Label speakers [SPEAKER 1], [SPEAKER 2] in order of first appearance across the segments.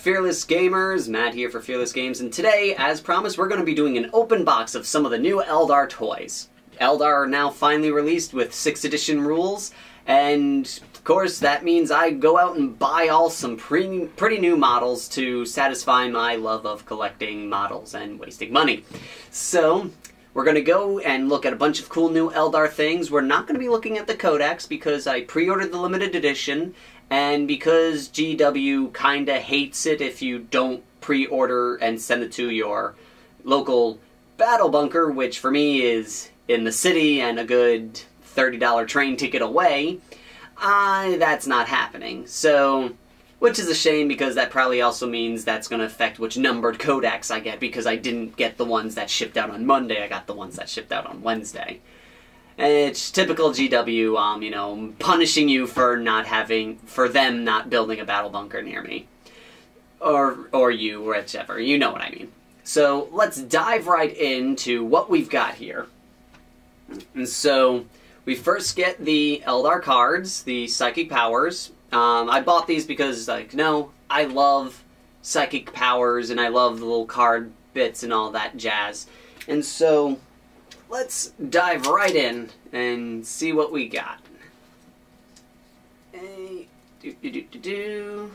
[SPEAKER 1] Fearless Gamers, Matt here for Fearless Games, and today, as promised, we're going to be doing an open box of some of the new Eldar toys. Eldar are now finally released with 6th edition rules, and of course that means I go out and buy all some pre pretty new models to satisfy my love of collecting models and wasting money. So, we're going to go and look at a bunch of cool new Eldar things. We're not going to be looking at the Codex because I pre-ordered the limited edition and because GW kinda hates it if you don't pre-order and send it to your local battle bunker, which for me is in the city and a good $30 train ticket away, uh, that's not happening. So, which is a shame because that probably also means that's going to affect which numbered codex I get because I didn't get the ones that shipped out on Monday, I got the ones that shipped out on Wednesday. It's typical GW, um, you know, punishing you for not having, for them not building a battle bunker near me. Or, or you, whichever. You know what I mean. So, let's dive right into what we've got here. And so, we first get the Eldar cards, the Psychic Powers. Um, I bought these because, like, no, I love Psychic Powers, and I love the little card bits and all that jazz. And so, let's dive right in and see what we got. Hey, do, do, do, do, do.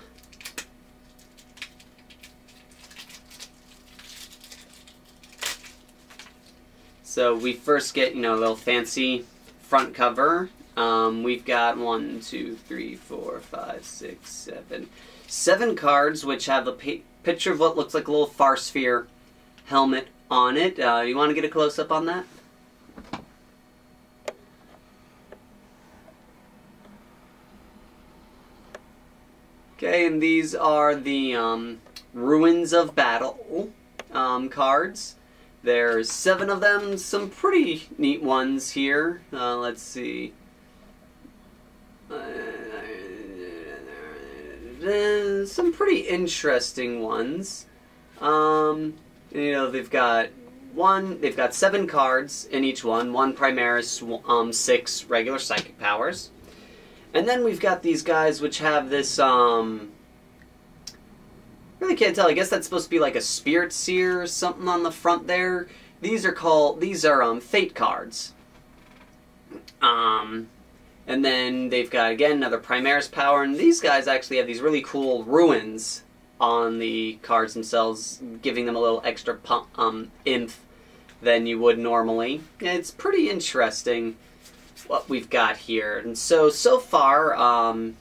[SPEAKER 1] So we first get, you know, a little fancy front cover. Um, we've got one, two, three, four, five, six, seven, seven cards, which have a picture of what looks like a little Farseer helmet on it. Uh, you want to get a close up on that? Okay, and these are the um, Runes of Battle um, cards. There's seven of them, some pretty neat ones here. Uh, let's see. Uh, some pretty interesting ones. Um, you know, they've got one, they've got seven cards in each one. One Primaris, um, six regular psychic powers. And then we've got these guys which have this, um... Really can't tell. I guess that's supposed to be like a Spirit Seer or something on the front there. These are called... These are, um, Fate cards. Um... And then they've got, again, another Primaris power. And these guys actually have these really cool runes on the cards themselves, giving them a little extra pump, um, than you would normally. It's pretty interesting what we've got here. And so, so far, um,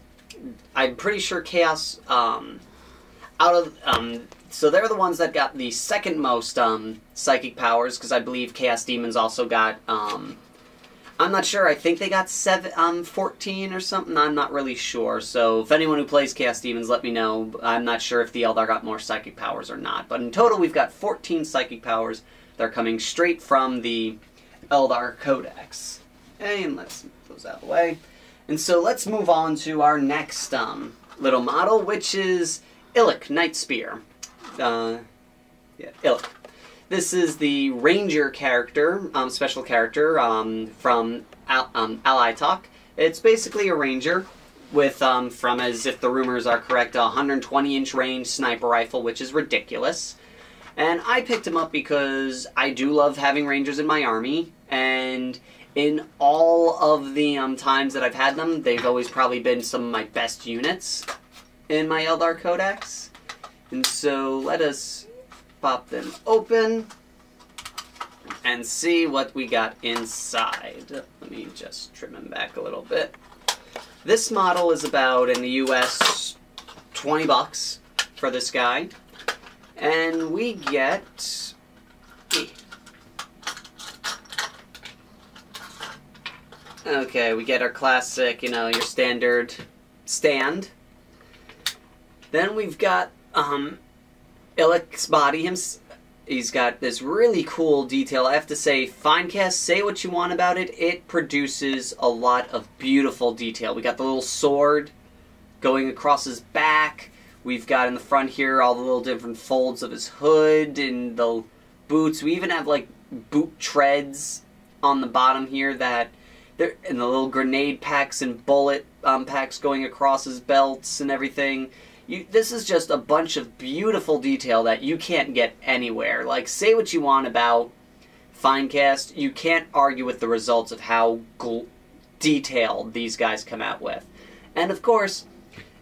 [SPEAKER 1] I'm pretty sure Chaos, um, out of, um, so they're the ones that got the second most, um, psychic powers, because I believe Chaos Daemons also got, um, I'm not sure, I think they got seven, um, 14 or something, I'm not really sure, so if anyone who plays Chaos Daemons, let me know, I'm not sure if the Eldar got more psychic powers or not, but in total we've got 14 psychic powers They're coming straight from the Eldar Codex. And let's move those out of the way. And so let's move on to our next um, little model, which is Illic Nightspear. Uh, yeah. This is the Ranger character, um, special character um, from Al um, Alaitoc. It's basically a Ranger with, um, from as if the rumors are correct, a 120 inch range sniper rifle, which is ridiculous. And I picked him up because I do love having Rangers in my army, and in all of the um, times that I've had them, they've always probably been some of my best units in my Eldar Codex. And so let us pop them open and see what we got inside. Let me just trim them back a little bit. This model is about, in the US, 20 bucks for this guy. And we get Okay, we get our classic, you know, your standard stand. Then we've got um, Illic's body. He's got this really cool detail. I have to say, Finecast, say what you want about it. It produces a lot of beautiful detail. We got the little sword going across his back. We've got in the front here all the little different folds of his hood and the boots. We even have like boot treads on the bottom here that there and the little grenade packs and bullet um, packs going across his belts and everything. You, this is just a bunch of beautiful detail that you can't get anywhere. Like, say what you want about Finecast, you can't argue with the results of how gl- detailed these guys come out with. And of course,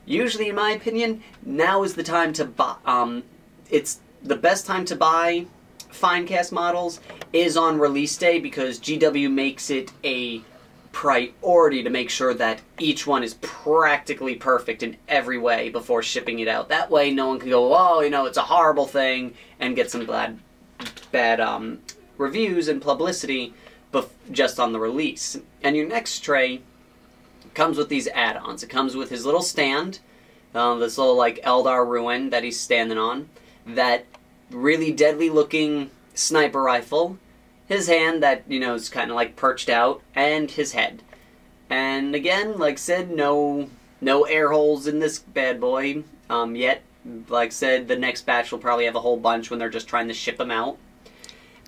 [SPEAKER 1] usually, in my opinion, now is the time to buy. Um, it's the best time to buy Finecast models is on release day because GW makes it a priority to make sure that each one is practically perfect in every way before shipping it out. That way, no one can go, "Oh, you know, it's a horrible thing," and get some bad, bad um, reviews and publicity just on the release. And your next tray comes with these add-ons. It comes with his little stand, uh, this little like Eldar ruin that he's standing on, that really deadly looking sniper rifle, his hand that you know is kind of like perched out, and his head. And again, like said, no no air holes in this bad boy um, yet. Like said, the next batch will probably have a whole bunch when they're just trying to ship them out.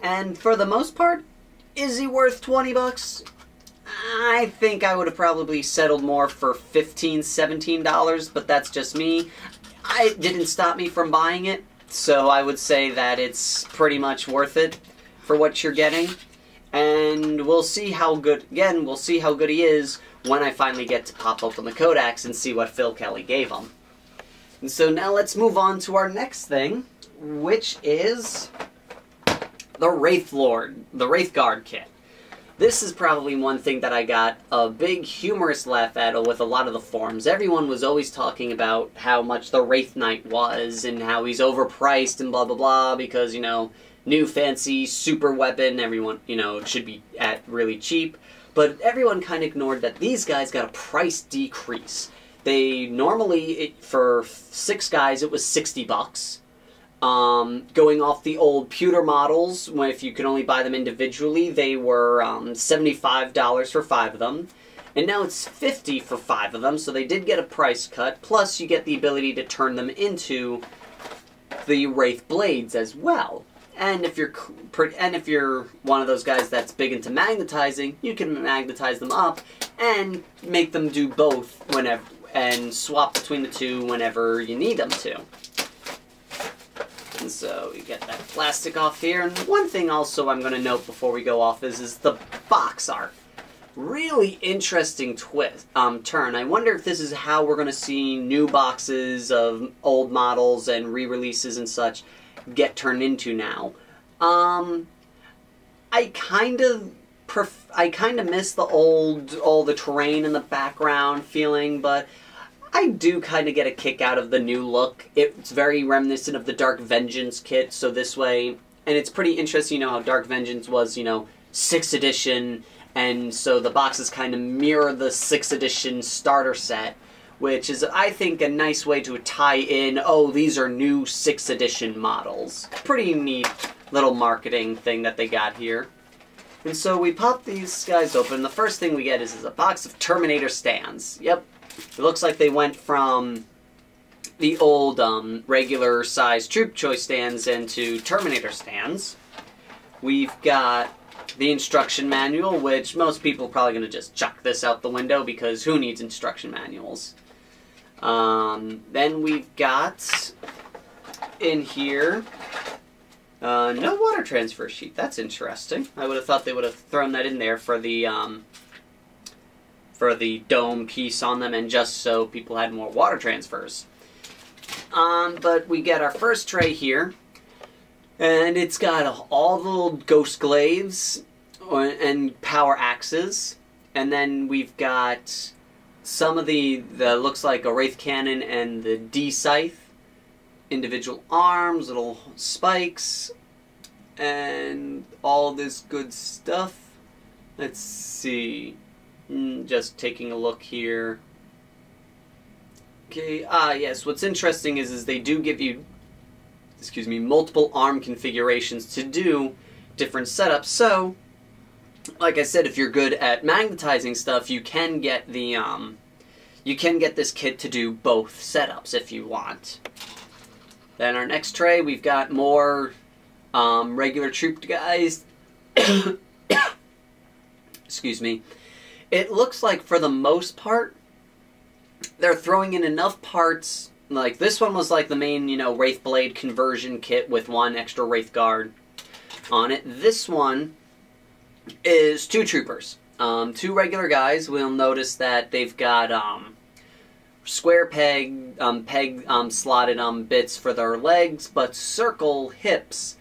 [SPEAKER 1] And for the most part, is he worth 20 bucks? I think I would have probably settled more for 15 $17, but that's just me. I, it didn't stop me from buying it, so I would say that it's pretty much worth it for what you're getting. And we'll see how good, again, we'll see how good he is when I finally get to pop open the Codex and see what Phil Kelly gave him. And so now let's move on to our next thing, which is the Wraith Lord, the Wraith Guard kit. This is probably one thing that I got a big humorous laugh at with a lot of the forums. Everyone was always talking about how much the Wraith Knight was and how he's overpriced and blah blah blah because, you know, new fancy super weapon, everyone, you know, should be at really cheap. But everyone kind of ignored that these guys got a price decrease. They normally, it, for six guys, it was 60 bucks. Um, going off the old pewter models, if you could only buy them individually, they were um, $75 for five of them. And now it's 50 for five of them, so they did get a price cut. Plus, you get the ability to turn them into the Wraith Blades as well. And if you're and if you're one of those guys that's big into magnetizing, you can magnetize them up and make them do both whenever and swap between the two whenever you need them to. And so you get that plastic off here. And one thing also I'm going to note before we go off is, is the box art. Really interesting twist, um, turn. I wonder if this is how we're going to see new boxes of old models and re-releases and such get turned into now. Um, I kind of pref- I kind of miss the old, all the terrain in the background feeling, but I do kind of get a kick out of the new look. It's very reminiscent of the Dark Vengeance kit, so this way, and it's pretty interesting, you know, how Dark Vengeance was, you know, 6th edition, and so the boxes kind of mirror the 6th edition starter set, which is, I think, a nice way to tie in, oh, these are new 6th edition models. Pretty neat little marketing thing that they got here. And so we pop these guys open. The first thing we get is, is a box of Terminator stands. Yep, it looks like they went from the old um, regular size troop choice stands into Terminator stands. We've got the instruction manual, which most people are probably going to just chuck this out the window because who needs instruction manuals? Um, then we've got in here uh, no water transfer sheet. That's interesting. I would have thought they would have thrown that in there for the um, for the dome piece on them and just so people had more water transfers. Um, but we get our first tray here, and it's got all the little ghost glaives and power axes, and then we've got some of the the looks like a wraith cannon and the D scythe, individual arms, little spikes, and all this good stuff. Let's see. Mm, just taking a look here. Okay, ah yes, what's interesting is, is they do give you, excuse me, multiple arm configurations to do different setups, so, like I said, if you're good at magnetizing stuff, you can get the, um, you can get this kit to do both setups if you want. Then our next tray, we've got more um, regular troop guys. excuse me. It looks like, for the most part, they're throwing in enough parts like this one was like the main, you know, Wraith Blade conversion kit with one extra Wraith Guard on it. This one is two troopers. Um, two regular guys. We'll notice that they've got um, square peg, um, peg um, slotted um, bits for their legs, but circle hips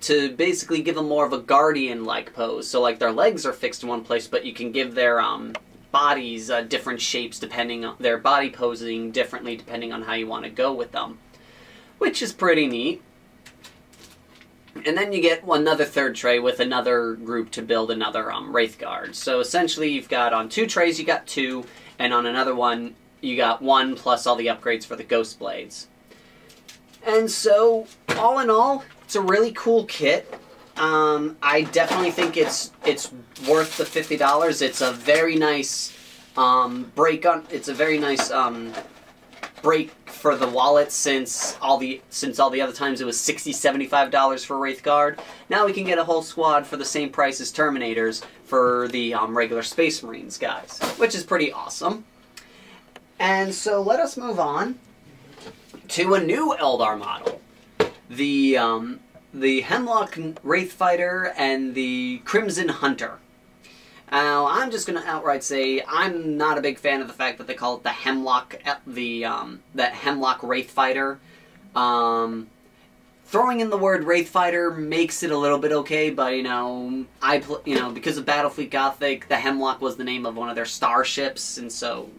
[SPEAKER 1] to basically give them more of a guardian-like pose. So like their legs are fixed in one place, but you can give their um, bodies uh, different shapes depending on their body posing differently depending on how you want to go with them, which is pretty neat. And then you get another third tray with another group to build another um, Wraith Guard. So essentially you've got on two trays you got two, and on another one you got one plus all the upgrades for the Ghost Blades. And so, all in all, it's a really cool kit. Um, I definitely think it's it's worth the fifty dollars. It's a very nice um, break on. It's a very nice um, break for the wallet since all the since all the other times it was 60 75 dollars for Wraith Guard. Now we can get a whole squad for the same price as Terminators for the um, regular Space Marines guys, which is pretty awesome. And so let us move on to a new Eldar model. The um, the Hemlock Wraith Fighter and the Crimson Hunter. Now, I'm just going to outright say I'm not a big fan of the fact that they call it the Hemlock, eh, the um, that Hemlock Wraith Fighter. Um, throwing in the word Wraith Fighter makes it a little bit okay, but you know, I you know because of Battlefleet Gothic, the Hemlock was the name of one of their starships, and so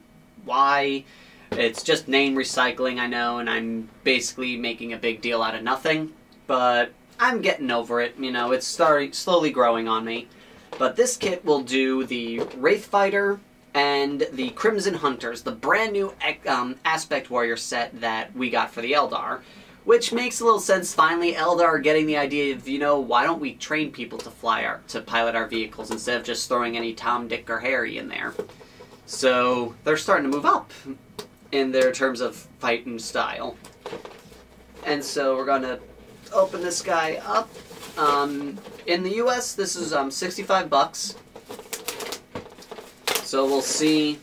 [SPEAKER 1] why? It's just name recycling, I know, and I'm basically making a big deal out of nothing, but I'm getting over it. You know, it's starting slowly growing on me. But this kit will do the Wraith Fighter and the Crimson Hunters, the brand new um, Aspect Warrior set that we got for the Eldar. Which makes a little sense, finally, Eldar getting the idea of, you know, why don't we train people to fly our, to pilot our vehicles instead of just throwing any Tom, Dick, or Harry in there. So, they're starting to move up in their terms of fighting style. And so we're going to open this guy up. Um, in the U.S., this is um, 65 bucks. So we'll see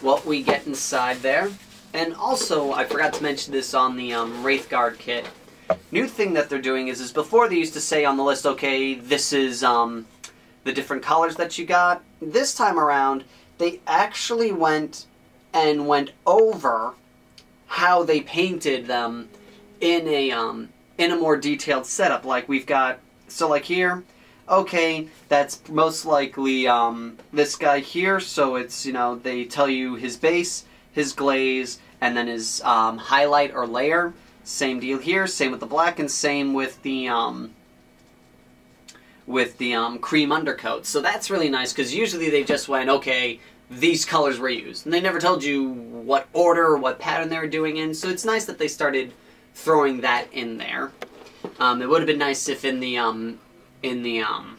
[SPEAKER 1] what we get inside there. And also, I forgot to mention this on the um, Wraithguard kit. New thing that they're doing is, is before they used to say on the list, okay, this is um, the different colors that you got. This time around, they actually went and went over how they painted them in a um, in a more detailed setup. Like we've got so like here, okay, that's most likely um, this guy here. So it's you know they tell you his base, his glaze, and then his um, highlight or layer. Same deal here. Same with the black, and same with the um, with the um, cream undercoat. So that's really nice because usually they just went, okay, these colors were used. And they never told you what order or what pattern they were doing in, so it's nice that they started throwing that in there. Um, it would have been nice if in the, um, in the, um,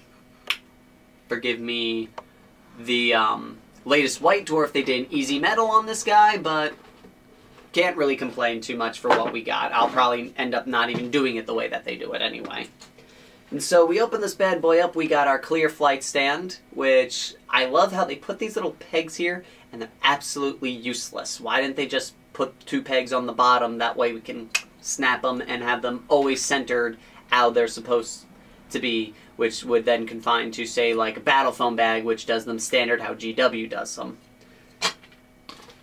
[SPEAKER 1] forgive me, the, um, latest White Dwarf they did an easy metal on this guy, but can't really complain too much for what we got. I'll probably end up not even doing it the way that they do it anyway. And so we open this bad boy up, we got our clear flight stand, which I love how they put these little pegs here, and they're absolutely useless. Why didn't they just put two pegs on the bottom, that way we can snap them and have them always centered how they're supposed to be, which would then confine to, say, like a battle foam bag, which does them standard how GW does them.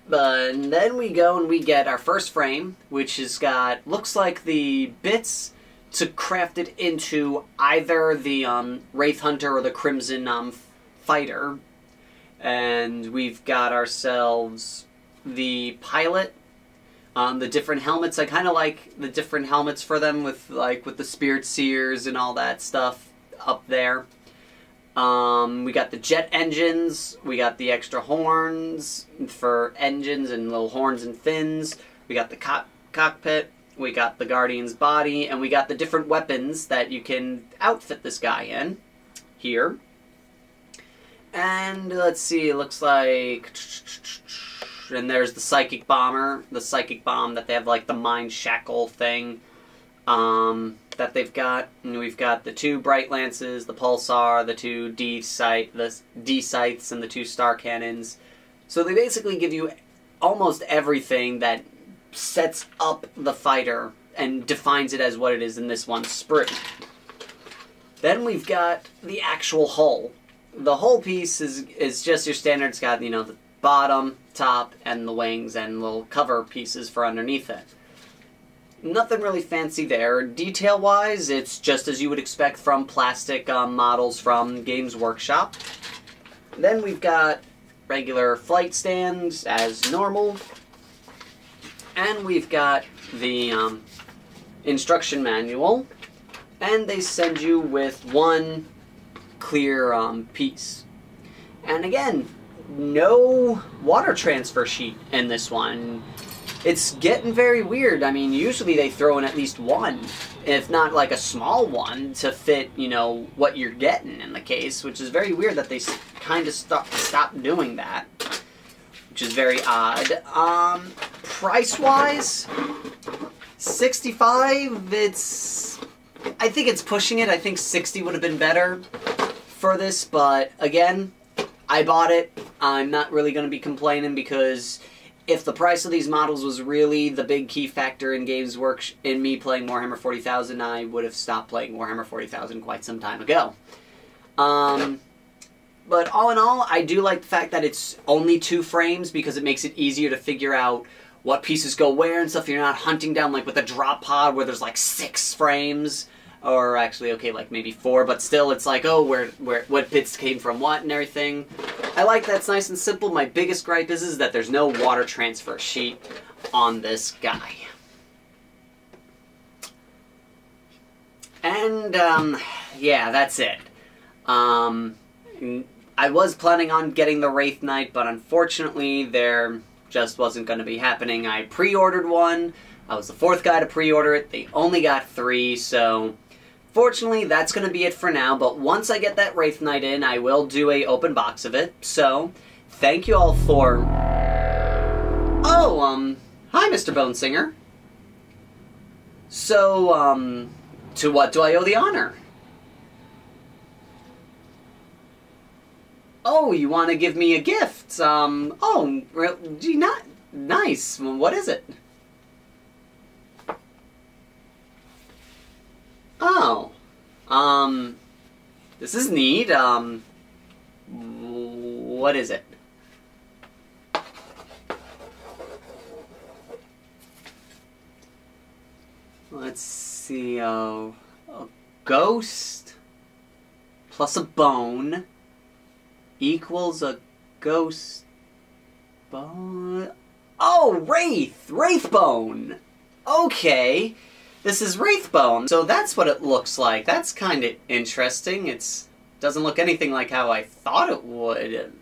[SPEAKER 1] But then we go and we get our first frame, which has got, looks like the bits to craft it into either the um, Wraith Hunter or the Crimson um, Fighter. And we've got ourselves the pilot, um, the different helmets. I kind of like the different helmets for them with like with the Spirit Seers and all that stuff up there. Um, we got the jet engines. We got the extra horns for engines and little horns and fins. We got the co cockpit we got the Guardian's body, and we got the different weapons that you can outfit this guy in here. And let's see, it looks like... And there's the Psychic Bomber, the Psychic Bomb that they have like the Mind Shackle thing um, that they've got. And we've got the two Bright Lances, the Pulsar, the two D scythe, the D Scythes, and the two Star Cannons. So they basically give you almost everything that sets up the fighter and defines it as what it is in this one sprue. Then we've got the actual hull. The hull piece is is just your standard. It's got you know the bottom, top, and the wings and little cover pieces for underneath it. Nothing really fancy there. Detail wise, it's just as you would expect from plastic um, models from Games Workshop. Then we've got regular flight stands as normal. And we've got the um, instruction manual. And they send you with one clear um, piece. And again, no water transfer sheet in this one it's getting very weird. I mean, usually they throw in at least one, if not like a small one, to fit, you know, what you're getting in the case, which is very weird that they kind of stop, stopped doing that, which is very odd. Um, price-wise, 65, it's... I think it's pushing it. I think 60 would have been better for this, but again, I bought it. I'm not really going to be complaining because if the price of these models was really the big key factor in Games Work in me playing Warhammer 40,000, I would have stopped playing Warhammer 40,000 quite some time ago. Um, but all in all, I do like the fact that it's only two frames because it makes it easier to figure out what pieces go where and stuff. You're not hunting down like with a drop pod where there's like six frames or actually okay like maybe four but still it's like oh where where what bits came from what and everything. I like that's nice and simple. My biggest gripe is is that there's no water transfer sheet on this guy. And um yeah that's it. Um I was planning on getting the Wraith Knight but unfortunately there just wasn't going to be happening. I pre-ordered one. I was the fourth guy to pre-order it. They only got three, so Fortunately, that's going to be it for now, but once I get that Wraith Knight in, I will do a open box of it. So, thank you all for... Oh, um, hi, Mr. Bonesinger. So, um, to what do I owe the honor? Oh, you want to give me a gift? Um, oh, gee, not nice. What is it? Oh. Um, this is neat. Um, what is it? Let's see, uh, a ghost plus a bone equals a ghost bone. Oh, Wraith! Wraith bone! Okay. This is Wraithbone, so that's what it looks like. That's kind of interesting. It's doesn't look anything like how I thought it would.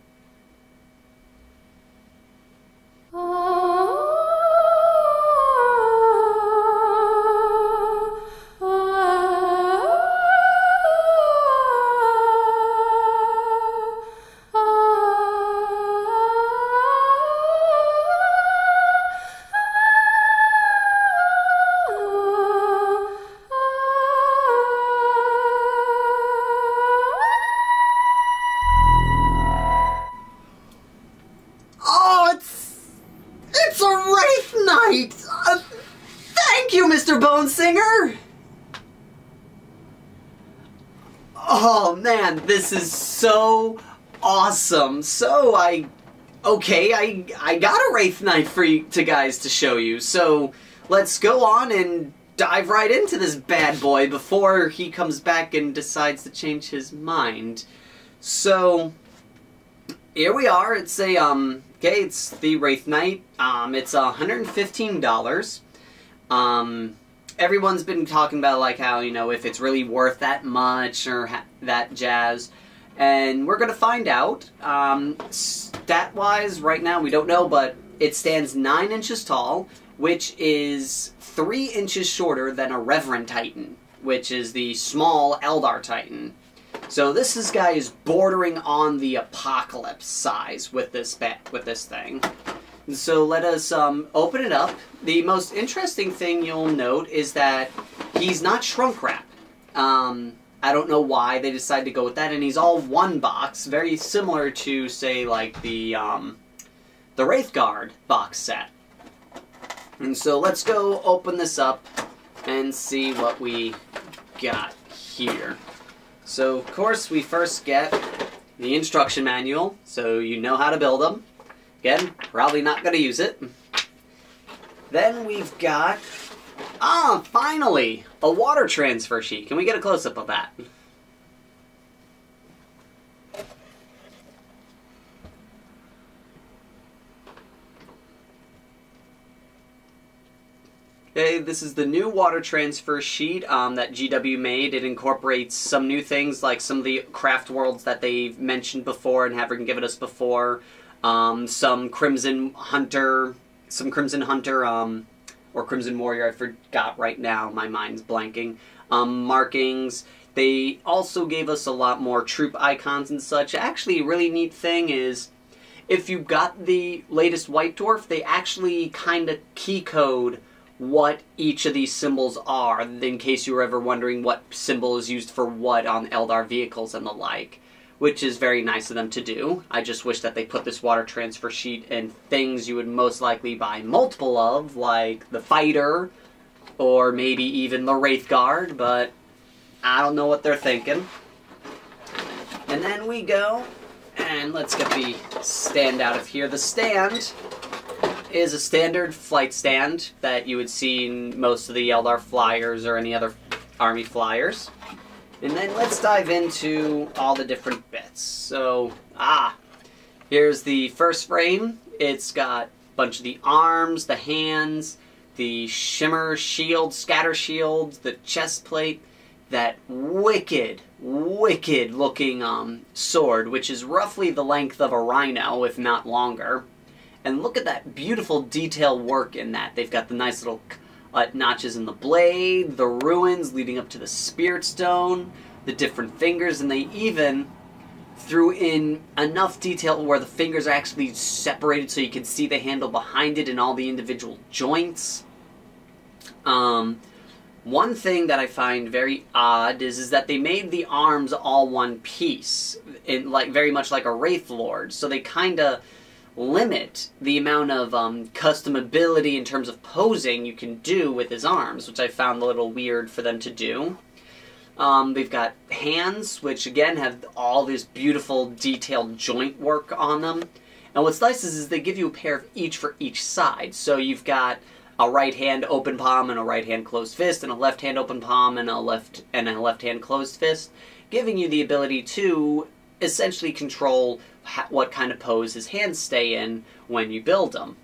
[SPEAKER 1] This is so awesome. So I, okay, I I got a Wraith Knight for you to guys to show you. So let's go on and dive right into this bad boy before he comes back and decides to change his mind. So here we are. It's a um, okay, it's the Wraith Knight. Um, it's $115. Um, everyone's been talking about like how you know if it's really worth that much or that jazz. And we're gonna find out. Um, stat wise right now we don't know but it stands nine inches tall which is three inches shorter than a Revenant Titan which is the small eldar titan. So this is guy is bordering on the apocalypse size with this with this thing so let us um, open it up. The most interesting thing you'll note is that he's not shrunk wrap. Um, I don't know why they decided to go with that, and he's all one box, very similar to, say, like the um, the Wraithguard box set. And so let's go open this up and see what we got here. So, of course, we first get the instruction manual, so you know how to build them. Again, probably not going to use it. Then we've got, ah, finally, a water transfer sheet. Can we get a close-up of that? Okay, this is the new water transfer sheet um, that GW made. It incorporates some new things like some of the craft worlds that they've mentioned before and haven't given us before. Um, some Crimson Hunter, some Crimson Hunter, um, or Crimson Warrior, I forgot right now, my mind's blanking, um, markings. They also gave us a lot more troop icons and such. Actually, a really neat thing is if you got the latest White Dwarf, they actually kind of key code what each of these symbols are, in case you were ever wondering what symbol is used for what on Eldar vehicles and the like, which is very nice of them to do. I just wish that they put this water transfer sheet in things you would most likely buy multiple of, like the Fighter, or maybe even the Wraith Guard, but I don't know what they're thinking. And then we go, and let's get the stand out of here. The stand is a standard flight stand that you would see in most of the Eldar flyers or any other army flyers. And then let's dive into all the different bits. So, ah, here's the first frame. It's got a bunch of the arms, the hands, the shimmer shield, scatter shield, the chest plate, that wicked, wicked looking um, sword, which is roughly the length of a rhino, if not longer. And look at that beautiful detail work in that. They've got the nice little uh, notches in the blade, the runes leading up to the spirit stone, the different fingers, and they even threw in enough detail where the fingers are actually separated so you can see the handle behind it and all the individual joints. Um, one thing that I find very odd is, is that they made the arms all one piece, in like very much like a Wraith Lord. So they kind of limit the amount of um, customability in terms of posing you can do with his arms, which I found a little weird for them to do. Um, they've got hands, which again have all this beautiful detailed joint work on them. And what's nice is, is they give you a pair of each for each side. So you've got a right hand open palm and a right hand closed fist, and a left hand open palm and a left and a left hand closed fist, giving you the ability to essentially control what kind of pose his hands stay in when you build them.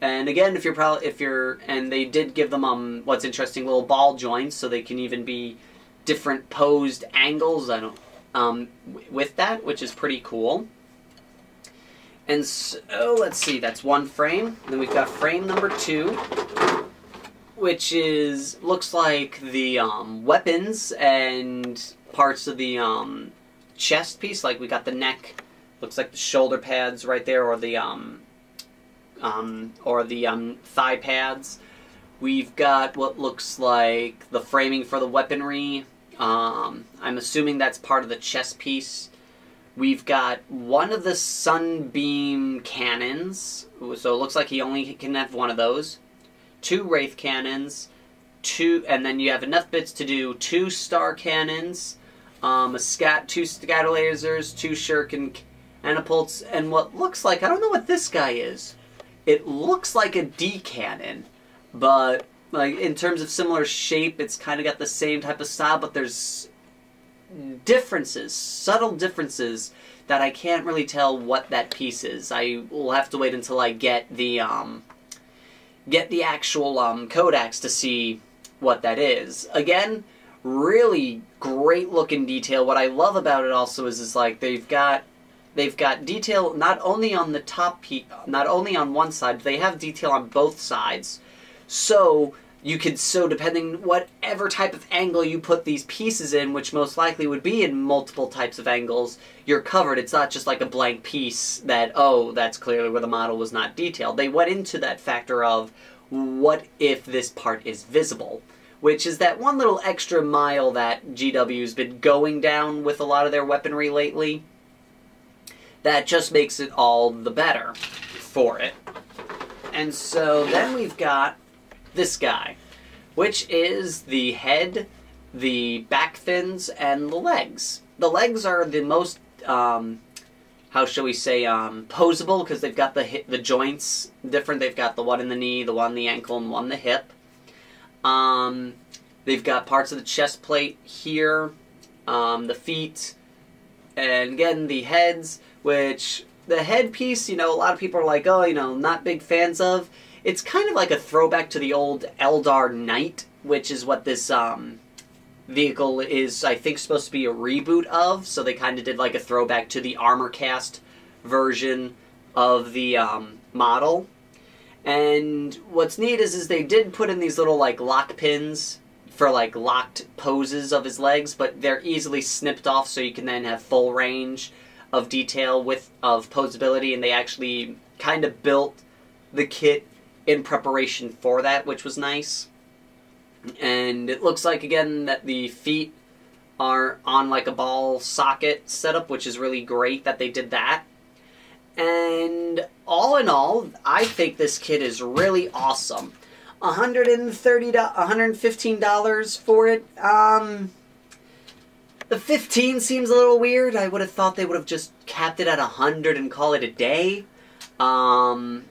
[SPEAKER 1] And again, if you're probably if you're and they did give them um what's interesting little ball joints, so they can even be different posed angles. I don't um with that, which is pretty cool. And so let's see, that's one frame. Then we've got frame number two, which is looks like the um, weapons and parts of the um, chest piece. Like we got the neck Looks like the shoulder pads right there, or the um, um, or the um, thigh pads. We've got what looks like the framing for the weaponry. Um, I'm assuming that's part of the chest piece. We've got one of the sunbeam cannons, so it looks like he only can have one of those. Two wraith cannons, two, and then you have enough bits to do two star cannons, um, a scat, two scatter lasers, two shuriken Anapults, and what looks like, I don't know what this guy is. It looks like a D cannon, but like in terms of similar shape, it's kind of got the same type of style, but there's differences, subtle differences that I can't really tell what that piece is. I will have to wait until I get the um, get the actual um, codex to see what that is. Again, really great looking detail. What I love about it also is is like they've got They've got detail not only on the top, not only on one side, they have detail on both sides. So you could so depending whatever type of angle you put these pieces in, which most likely would be in multiple types of angles, you're covered. It's not just like a blank piece that oh, that's clearly where the model was not detailed. They went into that factor of what if this part is visible which is that one little extra mile that GW's been going down with a lot of their weaponry lately that just makes it all the better for it. And so then we've got this guy, which is the head, the back fins, and the legs. The legs are the most, um, how shall we say, um, posable because they've got the the joints different. They've got the one in the knee, the one in the ankle, and one in the hip. Um, they've got parts of the chest plate here, um, the feet, and again the heads, which the headpiece, you know, a lot of people are like, oh, you know, not big fans of. It's kind of like a throwback to the old Eldar Knight, which is what this um, vehicle is, I think, supposed to be a reboot of. So they kind of did like a throwback to the armor cast version of the um, model. And what's neat is, is they did put in these little like lock pins for like locked poses of his legs, but they're easily snipped off so you can then have full range of detail with of posability, and they actually kind of built the kit in preparation for that, which was nice. And it looks like again that the feet are on like a ball socket setup, which is really great that they did that. And all in all, I think this kit is really awesome. $130, $115 for it. Um the 15 seems a little weird. I would have thought they would have just capped it at 100 and call it a day. Um,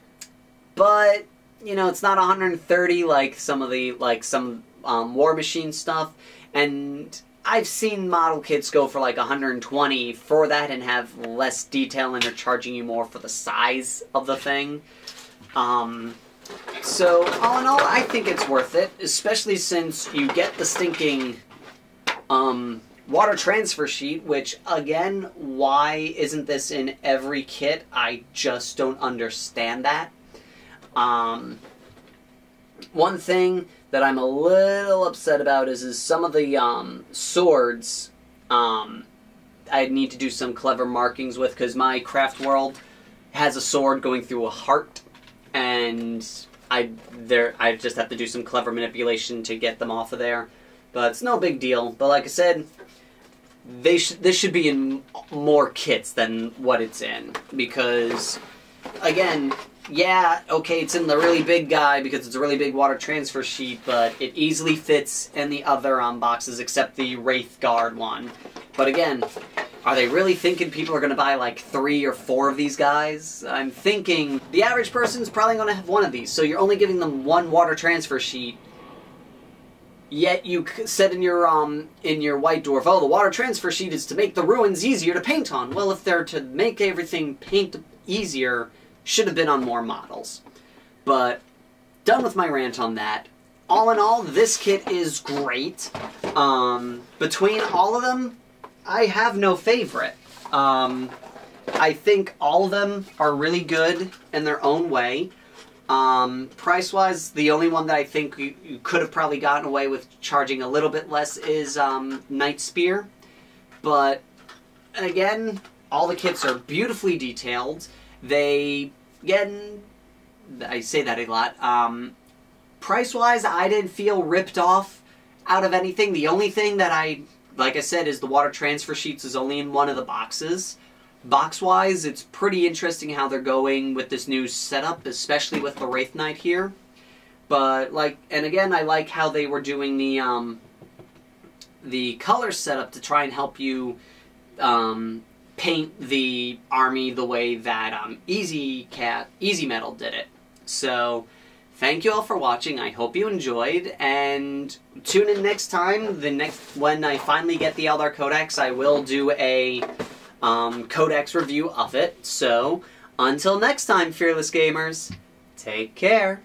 [SPEAKER 1] but, you know, it's not 130 like some of the, like some um, Warmachine stuff. And I've seen model kits go for like 120 for that and have less detail and they're charging you more for the size of the thing. Um, so, all in all, I think it's worth it, especially since you get the stinking um, water transfer sheet, which again, why isn't this in every kit? I just don't understand that. Um, one thing that I'm a little upset about is, is some of the um, swords um, I need to do some clever markings with because my craft world has a sword going through a heart and I there I just have to do some clever manipulation to get them off of there. But it's no big deal. But like I said, they sh- this should be in more kits than what it's in because again yeah okay it's in the really big guy because it's a really big water transfer sheet but it easily fits in the other um, boxes except the wraith guard one. But again are they really thinking people are going to buy like three or four of these guys? I'm thinking the average person's probably going to have one of these so you're only giving them one water transfer sheet Yet you said in your um in your white dwarf, oh, the water transfer sheet is to make the runes easier to paint on. Well, if they're to make everything paint easier, should have been on more models. But done with my rant on that. All in all, this kit is great. Um, between all of them, I have no favorite. Um, I think all of them are really good in their own way. Um, price wise, the only one that I think you, you, could have probably gotten away with charging a little bit less is um, Night Spear. But again, all the kits are beautifully detailed. They, again, I say that a lot. Um, price wise, I didn't feel ripped off out of anything. The only thing that I, like I said, is the water transfer sheets is only in one of the boxes. Box-wise, it's pretty interesting how they're going with this new setup, especially with the Wraith Knight here. But, like, and again, I like how they were doing the, um, the color setup to try and help you, um, paint the army the way that, um, Easy Cat, Easy Metal did it. So, thank you all for watching. I hope you enjoyed, and tune in next time. The next when I finally get the Eldar Codex, I will do a um, Codex review of it. So, until next time, Fearless Gamers, take care.